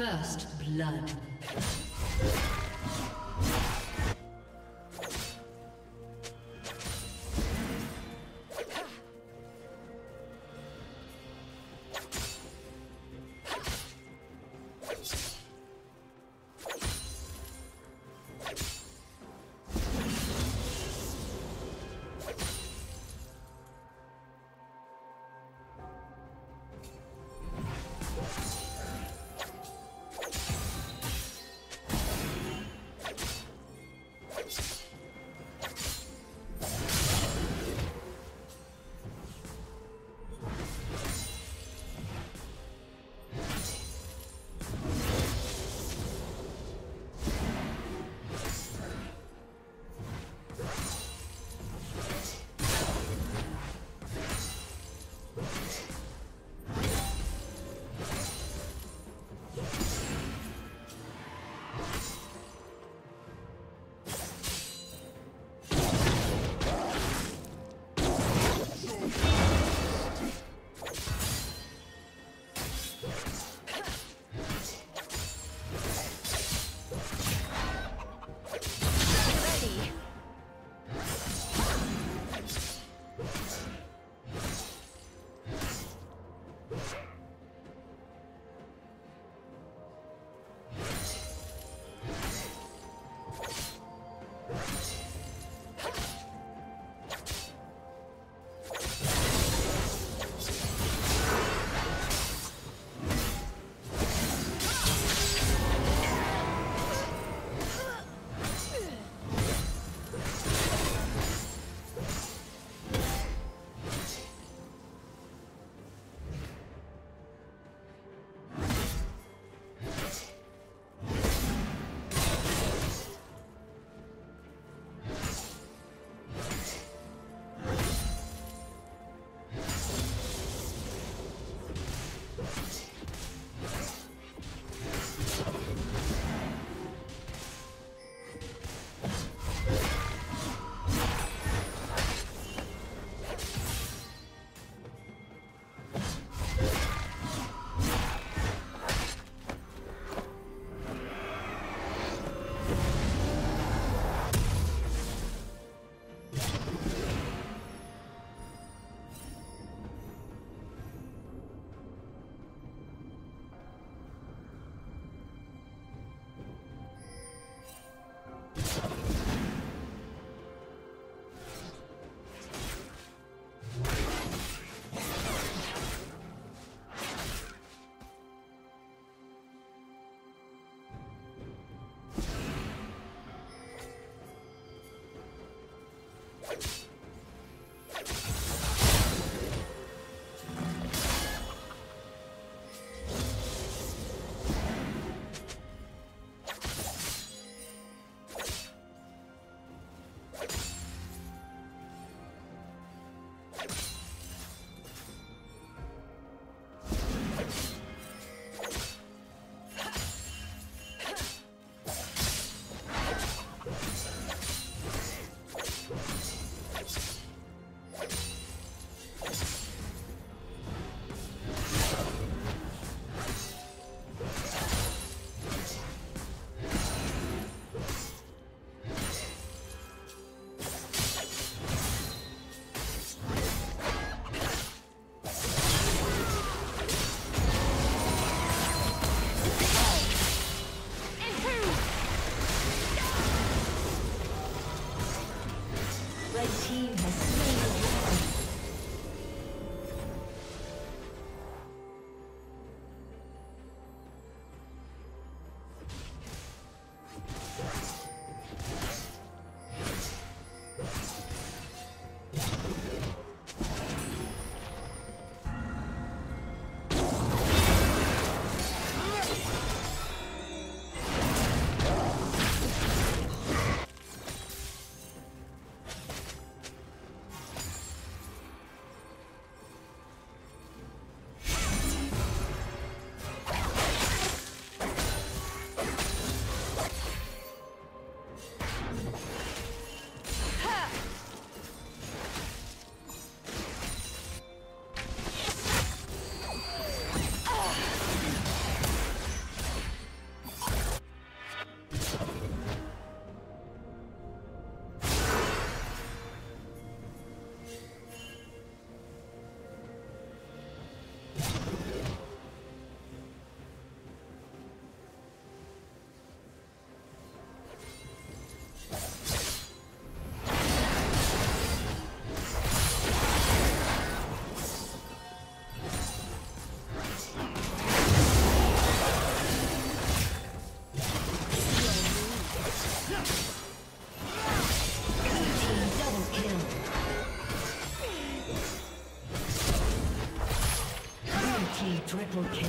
First blood. Red team has slain. Triple kill.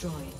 Destroyed.